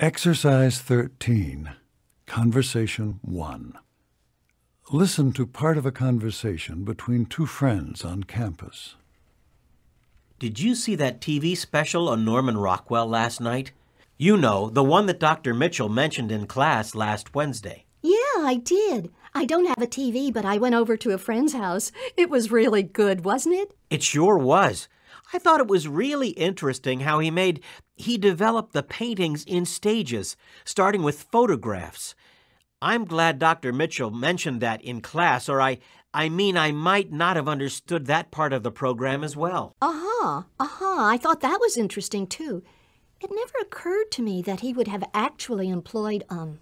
Exercise 13, Conversation 1. Listen to part of a conversation between two friends on campus. Did you see that TV special on Norman Rockwell last night? You know, the one that Dr. Mitchell mentioned in class last Wednesday. Yeah, I did. I don't have a TV, but I went over to a friend's house. It was really good, wasn't it? It sure was. I thought it was really interesting how he made he developed the paintings in stages, starting with photographs. I'm glad Dr. Mitchell mentioned that in class, or I I mean I might not have understood that part of the program as well. Uh-huh, uh-huh. I thought that was interesting too. It never occurred to me that he would have actually employed um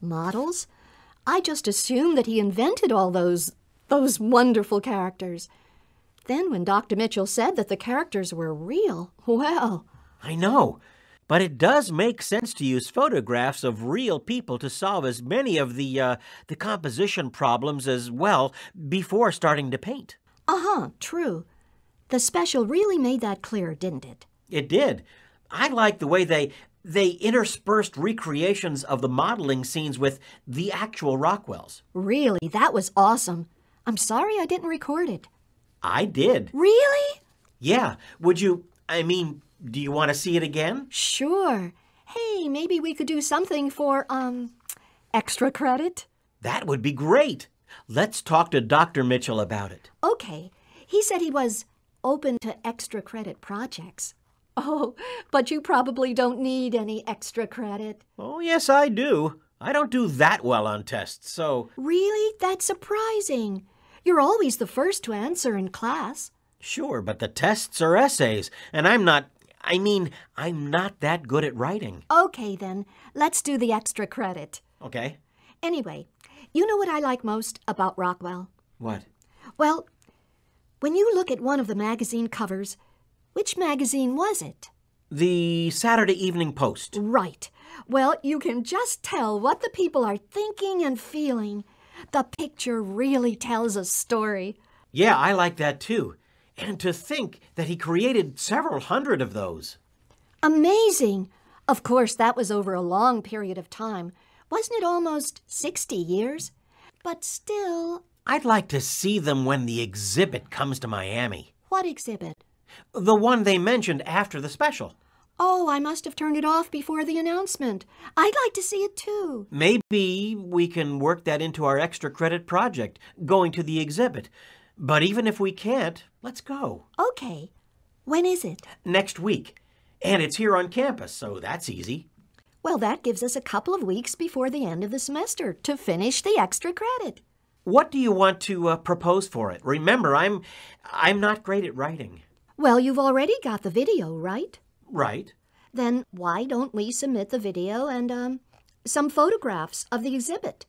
models. I just assumed that he invented all those those wonderful characters. Then when Dr. Mitchell said that the characters were real, well, I know. But it does make sense to use photographs of real people to solve as many of the uh, the composition problems as well before starting to paint. uh-huh, true. The special really made that clear, didn't it? It did. I like the way they they interspersed recreations of the modeling scenes with the actual Rockwells. Really, that was awesome. I'm sorry I didn't record it. I did. Really? Yeah. Would you I mean, do you want to see it again? Sure. Hey, maybe we could do something for, um, extra credit? That would be great. Let's talk to Dr. Mitchell about it. Okay. He said he was open to extra credit projects. Oh, but you probably don't need any extra credit. Oh, yes, I do. I don't do that well on tests, so Really? That's surprising. You're always the first to answer in class. sure, but the tests are essays, and I'm not I mean, I'm not that good at writing. Okay, then. Let's do the extra credit. Okay. Anyway, you know what I like most about Rockwell? What? Well, when you look at one of the magazine covers, which magazine was it? The Saturday Evening Post. Right. Well, you can just tell what the people are thinking and feeling. The picture really tells a story. Yeah, I like that too. And to think that he created several hundred of those. Amazing! Of course, that was over a long period of time. Wasn't it almost 60 years? But still, I'd like to see them when the exhibit comes to Miami. what exhibit? The one they mentioned after the special. Oh, I must have turned it off before the announcement. I'd like to see it too. Maybe we can work that into our extra credit project, going to the exhibit. But even if we can't, let's go. Okay. When is it? Next week. And it's here on campus, so that's easy. Well, that gives us a couple of weeks before the end of the semester to finish the extra credit. What do you want to uh, propose for it? Remember, I'm I'm not great at writing. Well, you've already got the video, right? Right? Then why don't we submit the video and um, some photographs of the exhibit?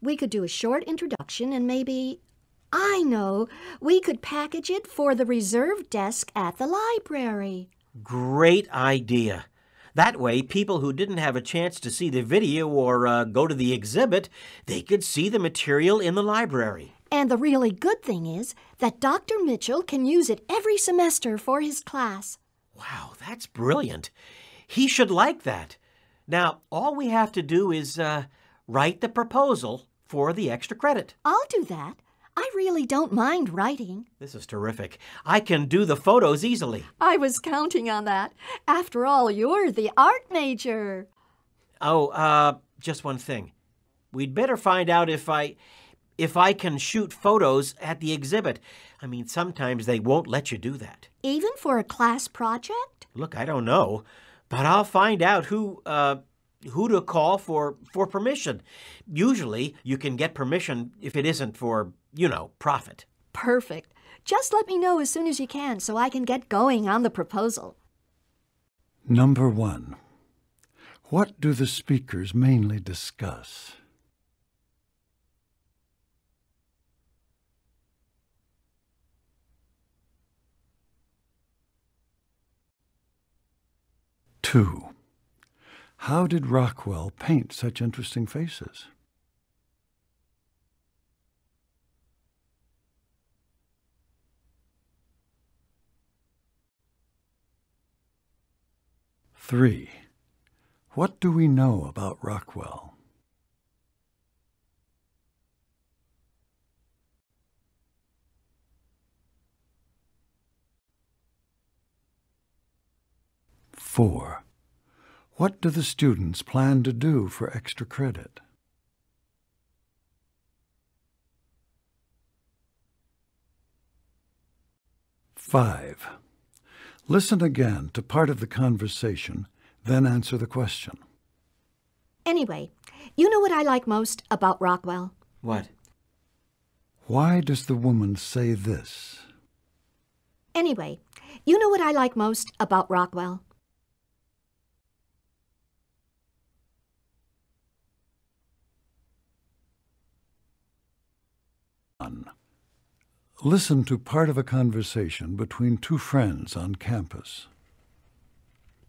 We could do a short introduction and maybe, I know, we could package it for the reserve desk at the library. Great idea. That way, people who didn't have a chance to see the video or uh, go to the exhibit, they could see the material in the library. And the really good thing is that Dr. Mitchell can use it every semester for his class. Wow, that's brilliant. He should like that. Now, all we have to do is uh, write the proposal for the extra credit. I'll do that. I really don't mind writing. This is terrific. I can do the photos easily. I was counting on that. After all, you're the art major. Oh, uh, just one thing. We'd better find out if I if I can shoot photos at the exhibit. I mean, sometimes they won't let you do that. Even for a class project? Look, I don't know, but I'll find out who uh who to call for for permission. Usually, you can get permission if it isn't for, you know, profit. Perfect. Just let me know as soon as you can so I can get going on the proposal. Number 1. What do the speakers mainly discuss? Two. How did Rockwell paint such interesting faces? Three. What do we know about Rockwell? Four. What do the students plan to do for extra credit? Five. Listen again to part of the conversation, then answer the question. Anyway, you know what I like most about Rockwell? What? Why does the woman say this? Anyway, you know what I like most about Rockwell? Listen to part of a conversation between two friends on campus.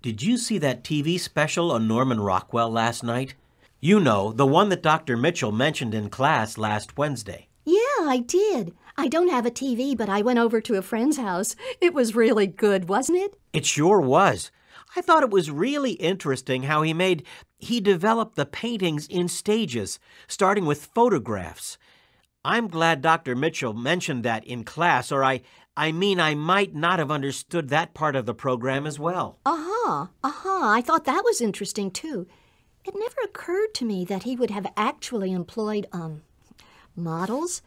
Did you see that TV special on Norman Rockwell last night? You know, the one that Dr. Mitchell mentioned in class last Wednesday. Yeah, I did. I don't have a TV, but I went over to a friend's house. It was really good, wasn't it? It sure was. I thought it was really interesting how he made he developed the paintings in stages, starting with photographs. I'm glad Dr. Mitchell mentioned that in class, or I I mean I might not have understood that part of the program as well. Uh-huh, uh-huh. I thought that was interesting too. It never occurred to me that he would have actually employed um models.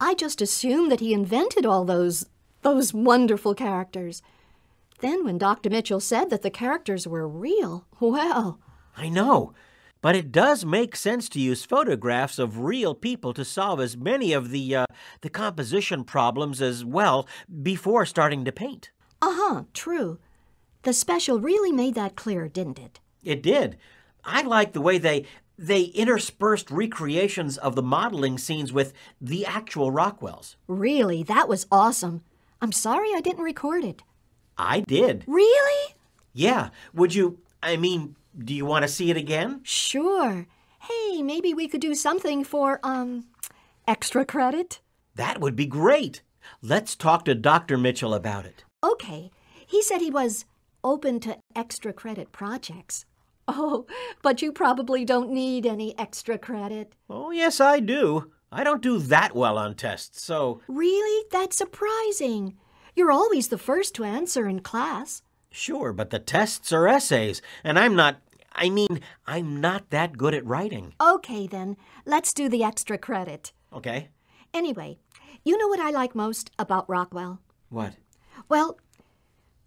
I just assumed that he invented all those those wonderful characters. Then when Dr. Mitchell said that the characters were real, well, I know. But it does make sense to use photographs of real people to solve as many of the uh, the composition problems as well before starting to paint. uh-huh, true. The special really made that clear, didn't it? It did. I like the way they they interspersed recreations of the modeling scenes with the actual Rockwells. Really, that was awesome. I'm sorry I didn't record it. I did. Really? Yeah. Would you I mean, do you want to see it again? Sure. Hey, maybe we could do something for, um, extra credit? That would be great. Let's talk to Dr. Mitchell about it. Okay. He said he was open to extra credit projects. Oh, but you probably don't need any extra credit. Oh, yes, I do. I don't do that well on tests, so Really? That's surprising. You're always the first to answer in class. Sure, but the tests are essays, and I'm not I mean, I'm not that good at writing. Okay, then, let's do the extra credit. Okay? Anyway, you know what I like most about Rockwell? What? Well,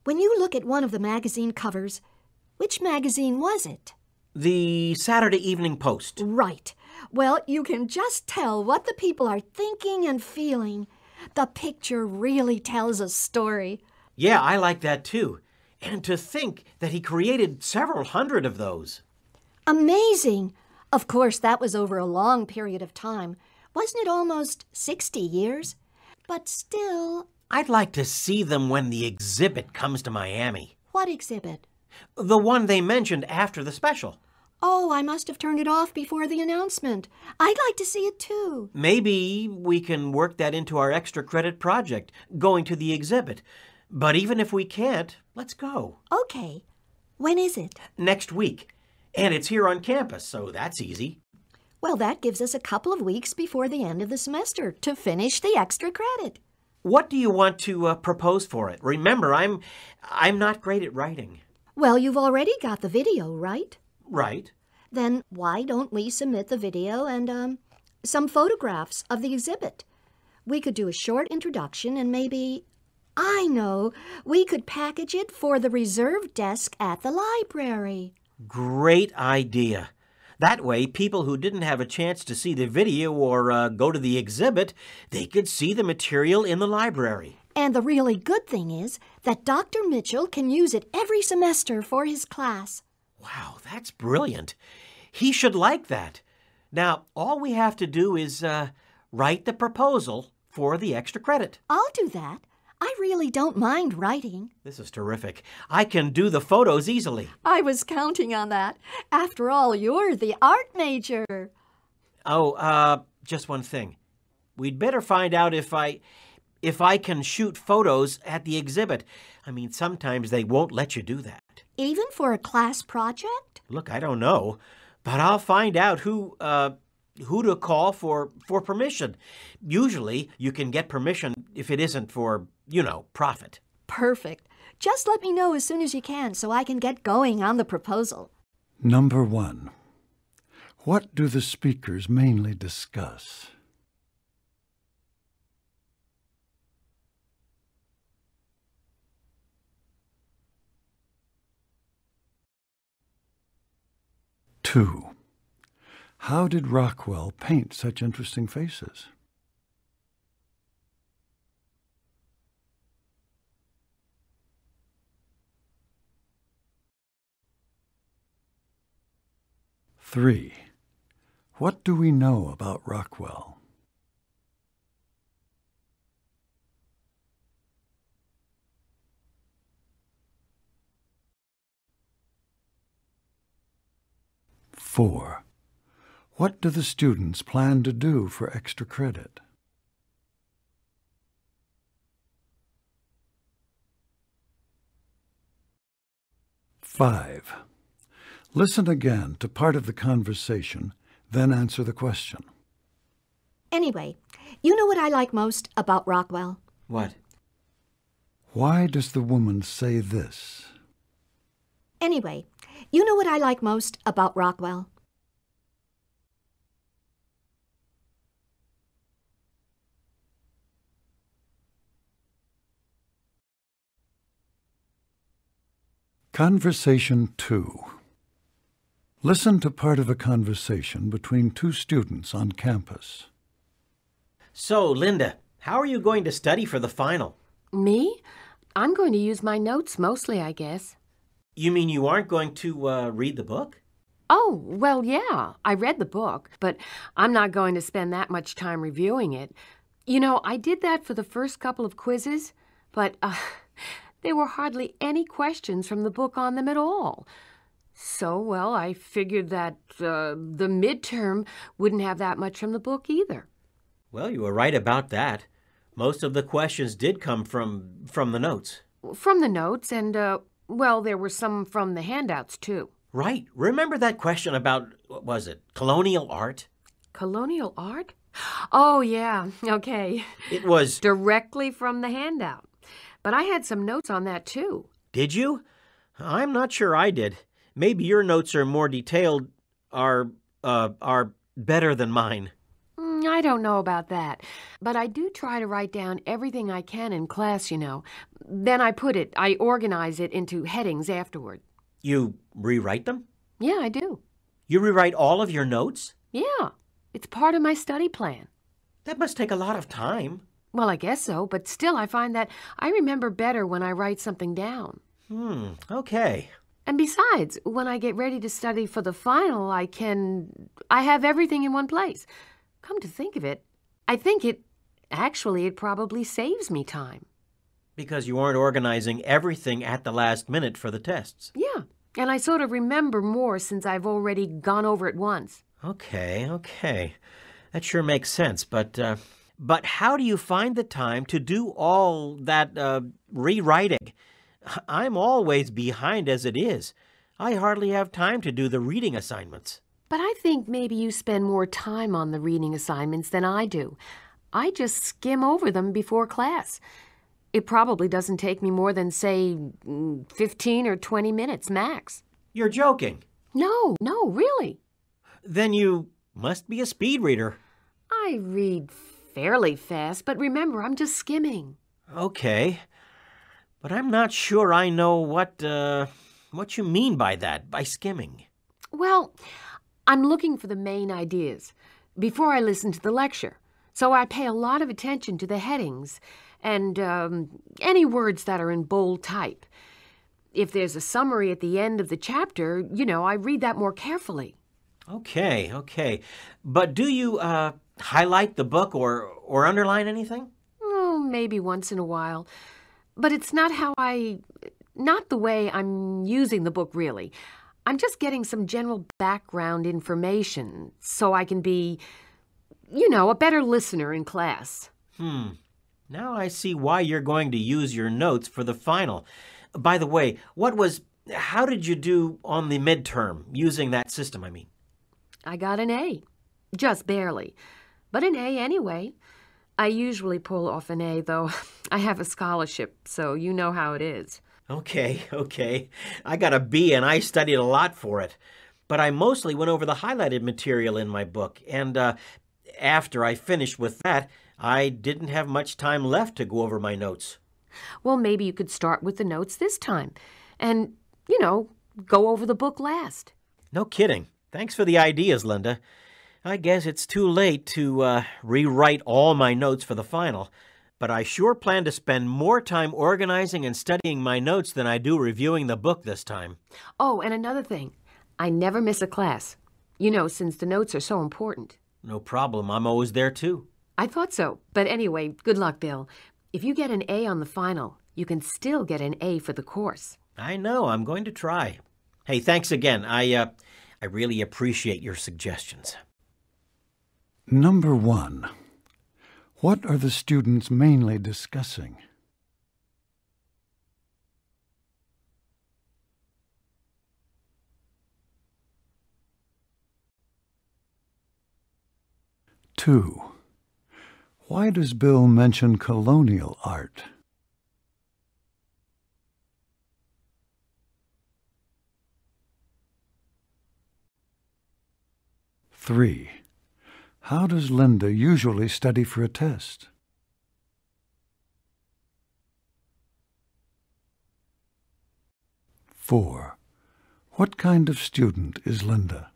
when you look at one of the magazine covers, which magazine was it? The Saturday Evening Post. Right. Well, you can just tell what the people are thinking and feeling. The picture really tells a story. Yeah, I like that too. And to think that he created several hundred of those. Amazing! Of course, that was over a long period of time. Wasn't it almost 60 years? But still, I'd like to see them when the exhibit comes to Miami. what exhibit? The one they mentioned after the special. Oh, I must have turned it off before the announcement. I'd like to see it too. Maybe we can work that into our extra credit project, going to the exhibit. But even if we can't, let's go. Okay. When is it? Next week. And it's here on campus, so that's easy. Well, that gives us a couple of weeks before the end of the semester to finish the extra credit. What do you want to uh, propose for it? Remember, I'm I'm not great at writing. Well, you've already got the video, right? Right? Then why don't we submit the video and um, some photographs of the exhibit? We could do a short introduction and maybe, I know, we could package it for the reserve desk at the library. Great idea. That way, people who didn't have a chance to see the video or uh, go to the exhibit, they could see the material in the library. And the really good thing is that Dr. Mitchell can use it every semester for his class. Wow, that's brilliant. He should like that. Now, all we have to do is uh, write the proposal for the extra credit. I'll do that. I really don't mind writing. This is terrific. I can do the photos easily. I was counting on that. After all, you're the art major. Oh, uh, just one thing. We'd better find out if I if I can shoot photos at the exhibit. I mean, sometimes they won't let you do that. Even for a class project? Look, I don't know, but I'll find out who uh, who to call for for permission. Usually, you can get permission if it isn't for, you know, profit. Perfect. Just let me know as soon as you can so I can get going on the proposal. Number one. What do the speakers mainly discuss? Two. How did Rockwell paint such interesting faces? Three. What do we know about Rockwell? Four. What do the students plan to do for extra credit? Five. Listen again to part of the conversation, then answer the question. Anyway, you know what I like most about Rockwell? What? Why does the woman say this? Anyway, you know what I like most about Rockwell? Conversation 2 Listen to part of a conversation between two students on campus. So, Linda, how are you going to study for the final? Me? I'm going to use my notes mostly, I guess. You mean you aren't going to uh, read the book? Oh, well, yeah, I read the book, but I'm not going to spend that much time reviewing it. You know, I did that for the first couple of quizzes, but uh, there were hardly any questions from the book on them at all. So, well, I figured that uh, the midterm wouldn't have that much from the book either. Well, you were right about that. Most of the questions did come from from the notes. From the notes, and, uh, well, there were some from the handouts, too. Right. Remember that question about what was it? Colonial art? Colonial art? Oh, yeah, okay. It was Directly from the handout. But I had some notes on that, too. Did you? I'm not sure I did. Maybe your notes are more detailed are uh are better than mine. Mm, I don't know about that. But I do try to write down everything I can in class, you know. Then I put it, I organize it into headings afterward. You rewrite them? Yeah, I do. You rewrite all of your notes? Yeah, it's part of my study plan. That must take a lot of time. Well, I guess so, but still, I find that I remember better when I write something down. Hmm, okay. And besides, when I get ready to study for the final, I can. I have everything in one place. Come to think of it, I think it. Actually, it probably saves me time. Because you aren't organizing everything at the last minute for the tests. Yeah, and I sort of remember more since I've already gone over it once. Okay, okay. That sure makes sense, but uh, but how do you find the time to do all that uh, rewriting? I'm always behind as it is. I hardly have time to do the reading assignments. But I think maybe you spend more time on the reading assignments than I do. I just skim over them before class. It probably doesn't take me more than, say, mm, 15 or 20 minutes max. You're joking. No, no, really. Then you must be a speed reader. I read fairly fast, but remember, I'm just skimming. Okay. But I'm not sure I know what uh, what you mean by that, by skimming. Well, I'm looking for the main ideas before I listen to the lecture. So I pay a lot of attention to the headings and um, any words that are in bold type. If there's a summary at the end of the chapter, you know, I read that more carefully. Okay, okay. But do you uh, highlight the book or or underline anything? Oh, maybe once in a while. But it's not how I. not the way I'm using the book, really. I'm just getting some general background information so I can be, you know, a better listener in class. Hmm. Now I see why you're going to use your notes for the final. By the way, what was. How did you do on the midterm using that system, I mean? I got an A. Just barely. But an A anyway. I usually pull off an A, though. I have a scholarship, so you know how it is. Okay, okay. I got a B and I studied a lot for it. But I mostly went over the highlighted material in my book, and uh, after I finished with that, I didn't have much time left to go over my notes. Well, maybe you could start with the notes this time. And, you know, go over the book last. No kidding. Thanks for the ideas, Linda. I guess it's too late to uh, rewrite all my notes for the final, but I sure plan to spend more time organizing and studying my notes than I do reviewing the book this time. Oh, and another thing I never miss a class. You know, since the notes are so important. No problem. I'm always there, too. I thought so. But anyway, good luck, Bill. If you get an A on the final, you can still get an A for the course. I know. I'm going to try. Hey, thanks again. I, uh, I really appreciate your suggestions. Number one. What are the students mainly discussing? Two. Why does Bill mention colonial art? Three. How does Linda usually study for a test? Four. What kind of student is Linda?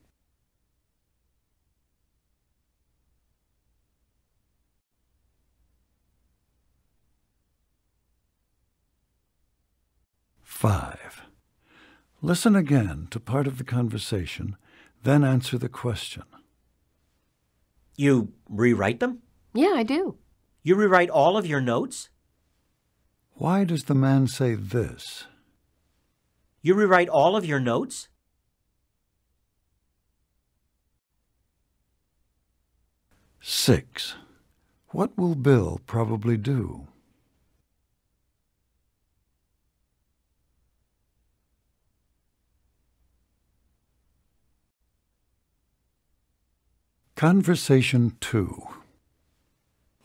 Five. Listen again to part of the conversation, then answer the question. You rewrite them? Yeah, I do. You rewrite all of your notes? Why does the man say this? You rewrite all of your notes? Six. What will Bill probably do? Conversation 2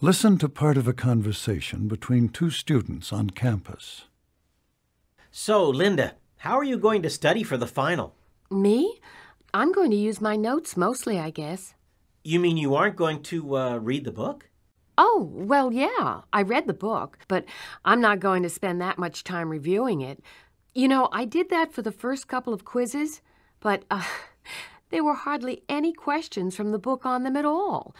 Listen to part of a conversation between two students on campus. So, Linda, how are you going to study for the final? Me? I'm going to use my notes mostly, I guess. You mean you aren't going to uh, read the book? Oh, well, yeah, I read the book, but I'm not going to spend that much time reviewing it. You know, I did that for the first couple of quizzes, but uh, there were hardly any questions from the book on them at all.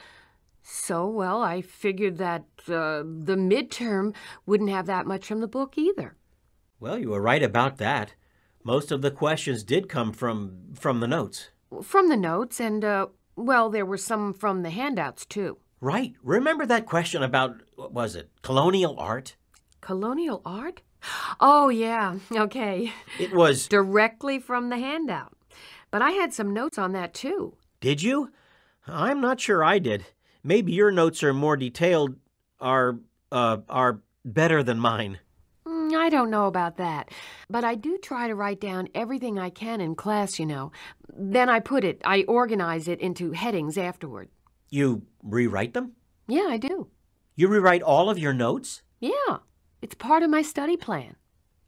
So, well, I figured that uh, the midterm wouldn't have that much from the book either. Well, you were right about that. Most of the questions did come from from the notes. From the notes, and, uh, well, there were some from the handouts, too. Right. Remember that question about, what was it, colonial art? Colonial art? Oh, yeah, okay. It was. Directly from the handout. But I had some notes on that too. Did you? I'm not sure I did. Maybe your notes are more detailed, are, uh, are better than mine. Mm, I don't know about that. But I do try to write down everything I can in class, you know. Then I put it, I organize it into headings afterward. You rewrite them? Yeah, I do. You rewrite all of your notes? Yeah. It's part of my study plan.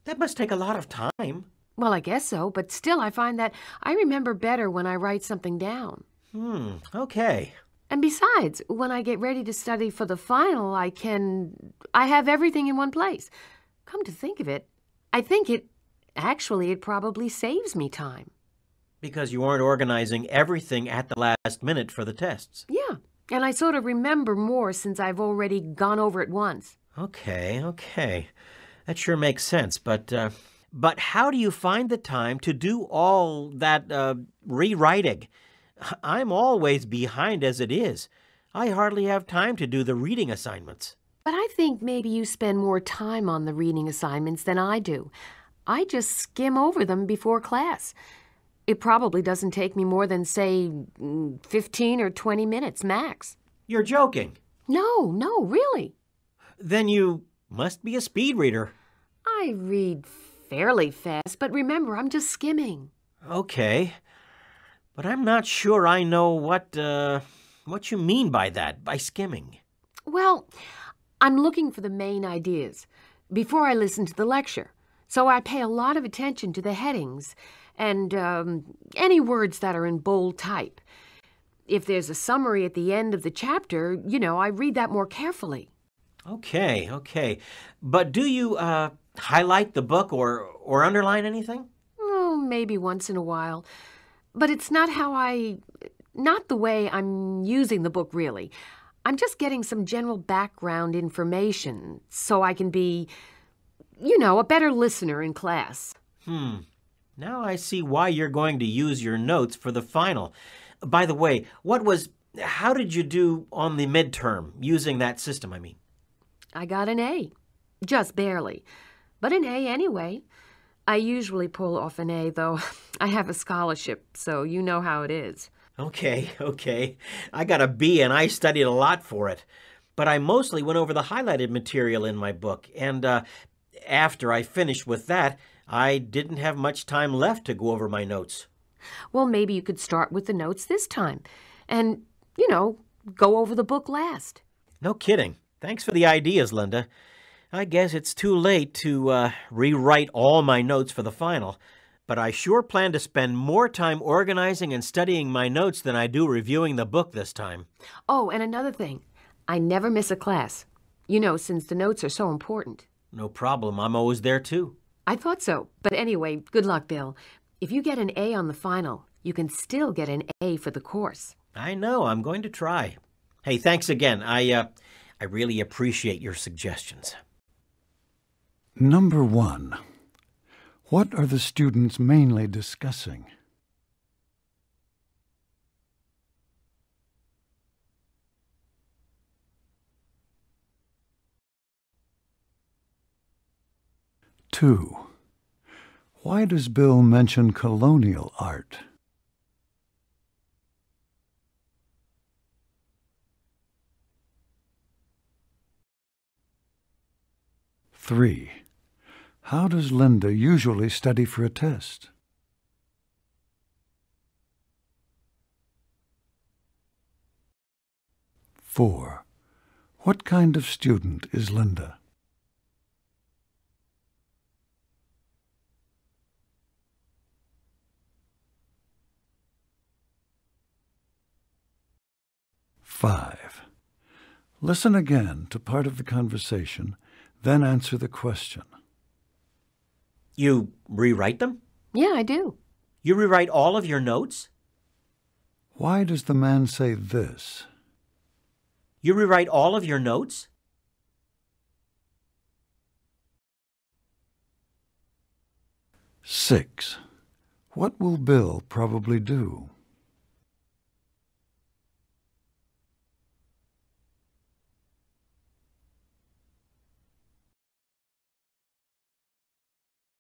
That must take a lot of time. Well, I guess so, but still I find that I remember better when I write something down. Hmm, okay. And besides, when I get ready to study for the final, I can. I have everything in one place. Come to think of it, I think it. Actually, it probably saves me time. Because you aren't organizing everything at the last minute for the tests. Yeah, and I sort of remember more since I've already gone over it once. Okay, okay. That sure makes sense, but, uh, but how do you find the time to do all that uh, rewriting? I'm always behind as it is. I hardly have time to do the reading assignments. But I think maybe you spend more time on the reading assignments than I do. I just skim over them before class. It probably doesn't take me more than, say, 15 or 20 minutes max. You're joking. No, no, really. Then you must be a speed reader. I read fairly fast, but remember, I'm just skimming. Okay. But I'm not sure I know what, uh, what you mean by that, by skimming. Well, I'm looking for the main ideas before I listen to the lecture, so I pay a lot of attention to the headings and um, any words that are in bold type. If there's a summary at the end of the chapter, you know, I read that more carefully. Okay, okay. But do you uh, highlight the book or, or underline anything? Oh, maybe once in a while. But it's not how I. not the way I'm using the book, really. I'm just getting some general background information so I can be, you know, a better listener in class. Hmm. Now I see why you're going to use your notes for the final. By the way, what was. How did you do on the midterm using that system, I mean? I got an A. Just barely. But an A anyway. I usually pull off an A, though. I have a scholarship, so you know how it is. Okay, okay. I got a B and I studied a lot for it. But I mostly went over the highlighted material in my book, and uh, after I finished with that, I didn't have much time left to go over my notes. Well, maybe you could start with the notes this time and, you know, go over the book last. No kidding. Thanks for the ideas, Linda. I guess it's too late to uh, rewrite all my notes for the final, but I sure plan to spend more time organizing and studying my notes than I do reviewing the book this time. Oh, and another thing I never miss a class. You know, since the notes are so important. No problem. I'm always there, too. I thought so. But anyway, good luck, Bill. If you get an A on the final, you can still get an A for the course. I know. I'm going to try. Hey, thanks again. I, uh, I really appreciate your suggestions. Number one. What are the students mainly discussing? Two. Why does Bill mention colonial art? Three. How does Linda usually study for a test? Four. What kind of student is Linda? Five. Listen again to part of the conversation, then answer the question. You rewrite them? Yeah, I do. You rewrite all of your notes? Why does the man say this? You rewrite all of your notes? Six. What will Bill probably do?